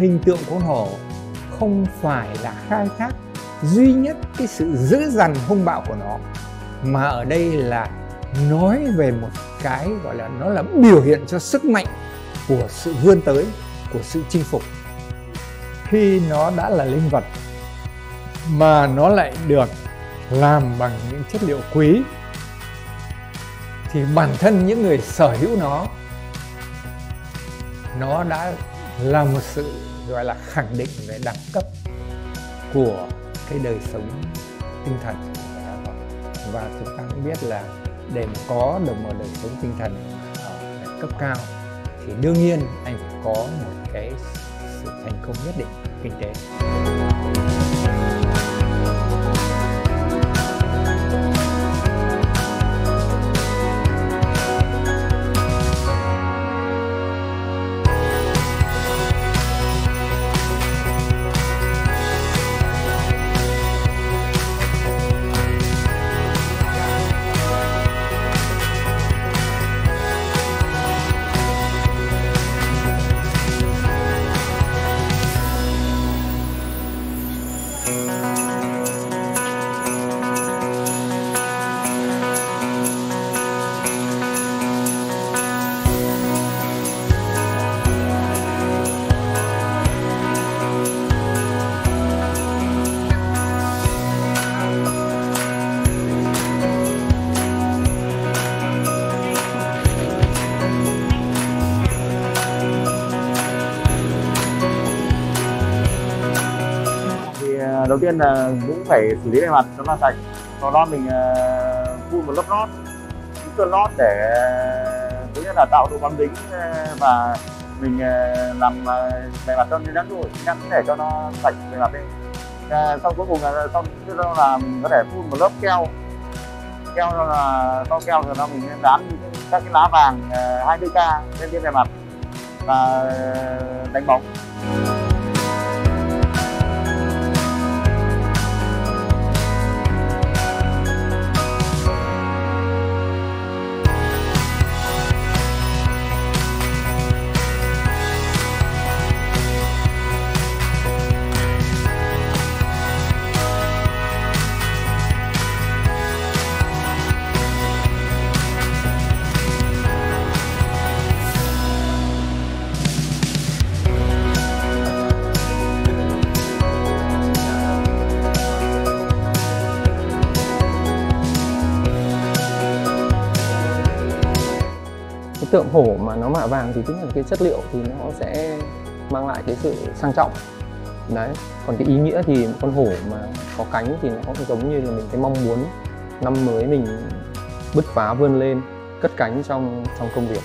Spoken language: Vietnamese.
hình tượng con hổ không phải là khai thác duy nhất cái sự dữ dằn hung bạo của nó, mà ở đây là nói về một cái gọi là nó là biểu hiện cho sức mạnh của sự vươn tới, của sự chinh phục. Khi nó đã là linh vật mà nó lại được làm bằng những chất liệu quý, thì bản thân những người sở hữu nó nó đã là một sự, gọi là, khẳng định về đẳng cấp của cái đời sống tinh thần và chúng ta cũng biết là để mà có được một đời sống tinh thần ở cấp cao thì đương nhiên anh phải có một cái sự thành công nhất định kinh tế. Đầu tiên là cũng phải xử lý bề mặt cho nó sạch. Sau đó mình ờ, phun một lớp lót những cơn lót để, thứ nhất là tạo độ bám dính ờ, và mình ờ, làm bề mặt cho nó nhắn rồi nhắn để cho nó sạch bề mặt đi. Sau cuối cùng là, xong tiếp theo là mình có thể phun một lớp keo. Keo là sau keo rồi nó mình dán các cái lá vàng 20k lên trên bề mặt và đánh bóng. Tượng hổ mà nó mạ vàng thì tức là cái chất liệu thì nó sẽ mang lại cái sự sang trọng. Đấy, còn cái ý nghĩa thì con hổ mà có cánh thì nó giống như là mình cái mong muốn năm mới mình bứt phá vươn lên, cất cánh trong trong công việc.